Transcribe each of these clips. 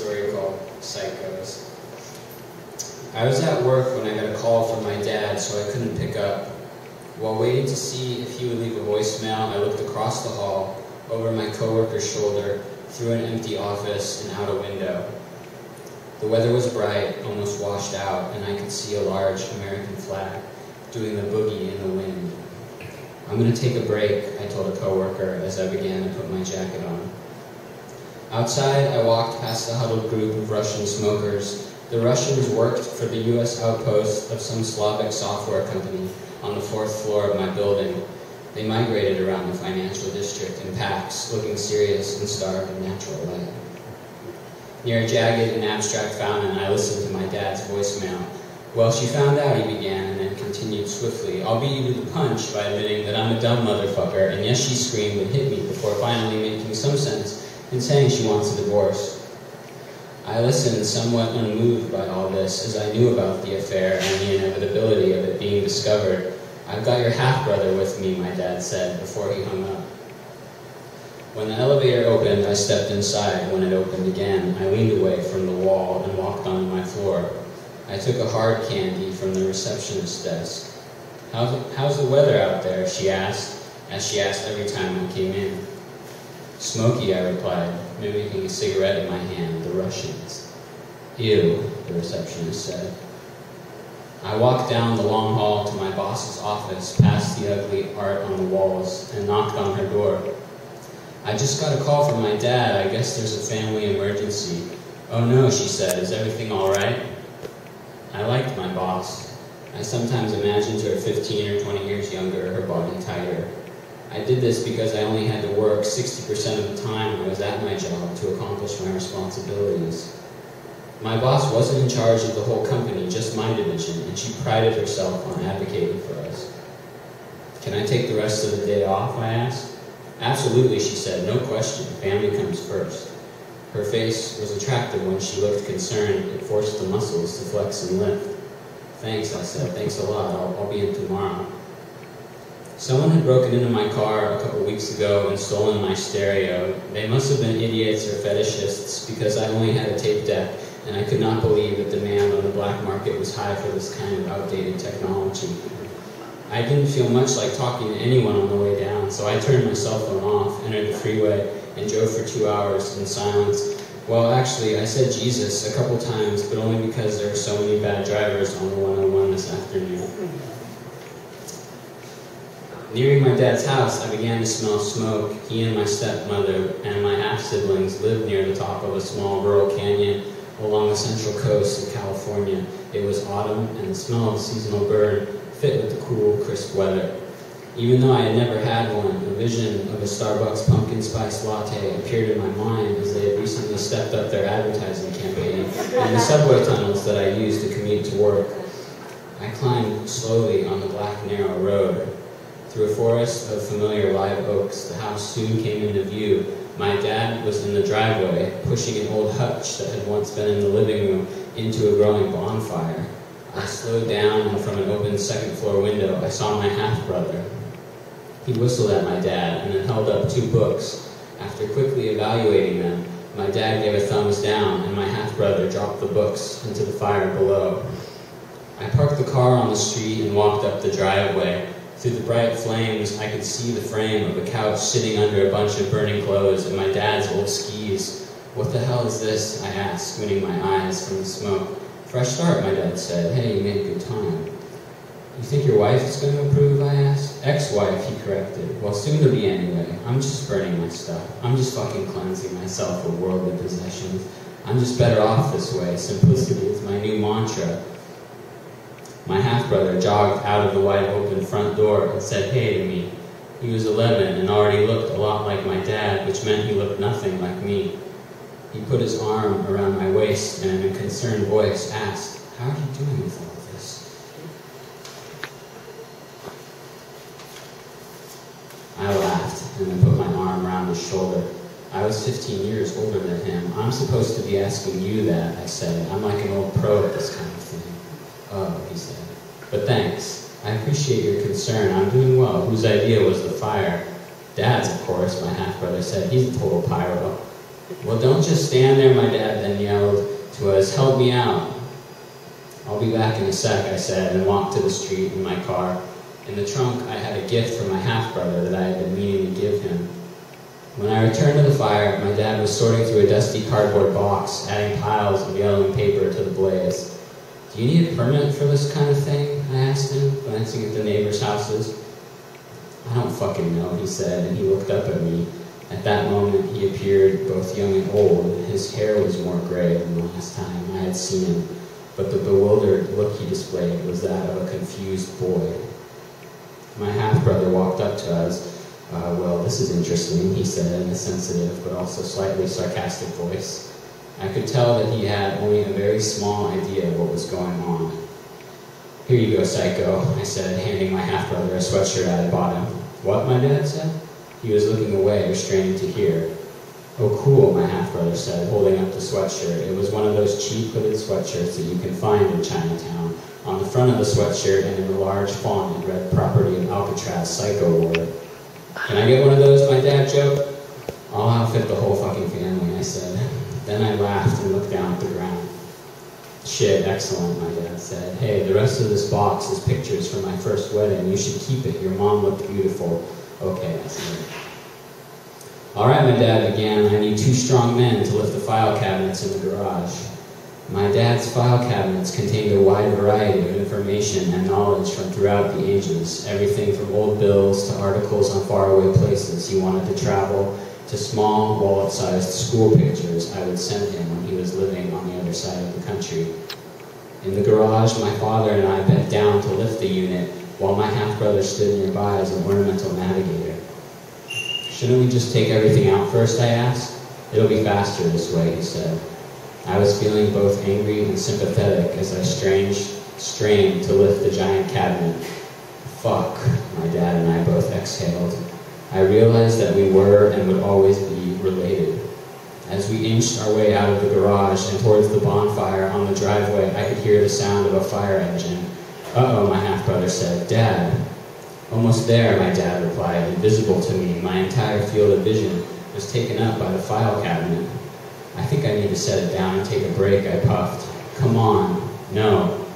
story called Psychos. I was at work when I got a call from my dad, so I couldn't pick up. While waiting to see if he would leave a voicemail, I looked across the hall, over my coworker's shoulder, through an empty office, and out a window. The weather was bright, almost washed out, and I could see a large American flag doing the boogie in the wind. I'm going to take a break, I told a coworker as I began to put my jacket on. Outside, I walked past the huddled group of Russian smokers. The Russians worked for the U.S. outpost of some Slavic software company on the fourth floor of my building. They migrated around the financial district in packs, looking serious and starved of natural light. Near a jagged and abstract fountain, I listened to my dad's voicemail. Well, she found out, he began, and then continued swiftly. I'll beat you to the punch by admitting that I'm a dumb motherfucker, and yes, she screamed and hit me before finally making some sense and saying she wants a divorce. I listened somewhat unmoved by all this, as I knew about the affair and the inevitability of it being discovered. I've got your half-brother with me, my dad said before he hung up. When the elevator opened, I stepped inside. When it opened again, I leaned away from the wall and walked onto my floor. I took a hard candy from the receptionist's desk. How's, how's the weather out there? she asked, as she asked every time I came in. Smoky, I replied, mimicking a cigarette in my hand, the Russians. Ew, the receptionist said. I walked down the long hall to my boss's office, past the ugly art on the walls, and knocked on her door. I just got a call from my dad. I guess there's a family emergency. Oh no, she said. Is everything all right? I liked my boss. I sometimes imagined her 15 or 20 years younger, her body tighter. I did this because I only had to work 60% of the time I was at my job to accomplish my responsibilities. My boss wasn't in charge of the whole company, just my division, and she prided herself on advocating for us. Can I take the rest of the day off, I asked. Absolutely, she said, no question, family comes first. Her face was attractive when she looked concerned. It forced the muscles to flex and lift. Thanks, I said, thanks a lot, I'll, I'll be in tomorrow. Someone had broken into my car a couple weeks ago and stolen my stereo. They must have been idiots or fetishists because I only had a tape deck and I could not believe that demand on the black market was high for this kind of outdated technology. I didn't feel much like talking to anyone on the way down, so I turned my cell phone off, entered the freeway, and drove for two hours in silence. Well, actually, I said Jesus a couple times, but only because there were so many bad drivers on the 101 this afternoon. Nearing my dad's house, I began to smell smoke. He and my stepmother and my half-siblings lived near the top of a small rural canyon along the central coast of California. It was autumn, and the smell of seasonal burn fit with the cool, crisp weather. Even though I had never had one, a vision of a Starbucks pumpkin spice latte appeared in my mind as they had recently stepped up their advertising campaign in the subway tunnels that I used to commute to work. I climbed slowly on the black, narrow road. Through a forest of familiar live oaks, the house soon came into view. My dad was in the driveway, pushing an old hutch that had once been in the living room into a growing bonfire. I slowed down, and from an open second floor window, I saw my half brother. He whistled at my dad and then held up two books. After quickly evaluating them, my dad gave a thumbs down, and my half brother dropped the books into the fire below. I parked the car on the street and walked up the driveway. Through the bright flames, I could see the frame of a couch sitting under a bunch of burning clothes and my dad's old skis. What the hell is this? I asked, squinting my eyes from the smoke. Fresh start, my dad said. Hey, you made good time. You think your wife is going to approve? I asked. Ex-wife, he corrected. Well, soon to be anyway. I'm just burning my stuff. I'm just fucking cleansing myself of worldly possessions. I'm just better off this way. Simplicity is my new mantra. My half-brother jogged out of the wide open front door and said hey to me. He was 11 and already looked a lot like my dad, which meant he looked nothing like me. He put his arm around my waist and in a concerned voice asked, How are you doing with all of this? I laughed and then put my arm around his shoulder. I was 15 years older than him. I'm supposed to be asking you that, I said. I'm like an old pro at this kind of thing. He said. But thanks. I appreciate your concern. I'm doing well. Whose idea was the fire? Dad's, of course, my half-brother said. He's a total pyro. Well, don't just stand there, my dad then yelled. to us. Help me out. I'll be back in a sec, I said, and walked to the street in my car. In the trunk, I had a gift from my half-brother that I had been meaning to give him. When I returned to the fire, my dad was sorting through a dusty cardboard box, adding piles of yellowing paper to the blaze. Do you need a permit for this kind of thing? I asked him, glancing at the neighbors' houses. I don't fucking know, he said, and he looked up at me. At that moment, he appeared both young and old. His hair was more gray than the last time I had seen him, but the bewildered look he displayed was that of a confused boy. My half-brother walked up to us. Uh, well, this is interesting, he said in a sensitive but also slightly sarcastic voice. I could tell that he had only a very small idea of what was going on. Here you go, psycho, I said, handing my half-brother a sweatshirt I had bought him. What, my dad said? He was looking away, restraining to hear. Oh, cool, my half-brother said, holding up the sweatshirt. It was one of those cheap hooded sweatshirts that you can find in Chinatown. On the front of the sweatshirt and in the large font, it read property of Alcatraz Psycho. Can I get one of those, my dad joked. I'll outfit the whole fucking family, I said. Then I laughed and looked down at the ground. Shit, excellent, my dad said. Hey, the rest of this box is pictures from my first wedding. You should keep it. Your mom looked beautiful. Okay, I said. All right, my dad began. I need two strong men to lift the file cabinets in the garage. My dad's file cabinets contained a wide variety of information and knowledge from throughout the ages, everything from old bills to articles on faraway places he wanted to travel, to small, wallet-sized school pictures I would send him when he was living on the other side of the country. In the garage, my father and I bent down to lift the unit, while my half-brother stood nearby as an ornamental navigator. Shouldn't we just take everything out first, I asked. It'll be faster this way, he said. I was feeling both angry and sympathetic as I strained, strained to lift the giant cabinet. Fuck, my dad and I both exhaled. I realized that we were and would always be related. As we inched our way out of the garage and towards the bonfire on the driveway, I could hear the sound of a fire engine. Uh-oh, my half-brother said. Dad. Almost there, my dad replied, invisible to me. My entire field of vision was taken up by the file cabinet. I think I need to set it down and take a break, I puffed. Come on. No.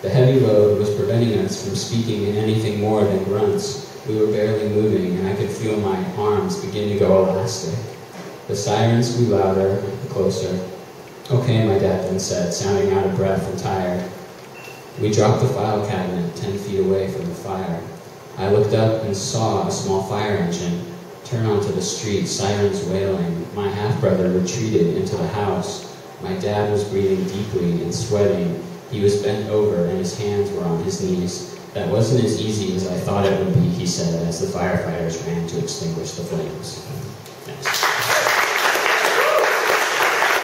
The heavy load was preventing us from speaking in anything more than grunts. We were barely moving, and I could feel my arms begin to go elastic. The sirens grew louder, and closer. Okay, my dad then said, sounding out of breath and tired. We dropped the file cabinet ten feet away from the fire. I looked up and saw a small fire engine turn onto the street, sirens wailing. My half-brother retreated into the house. My dad was breathing deeply and sweating. He was bent over and his hands were on his knees. That wasn't as easy as I thought it would be, he said, as the firefighters ran to extinguish the flames.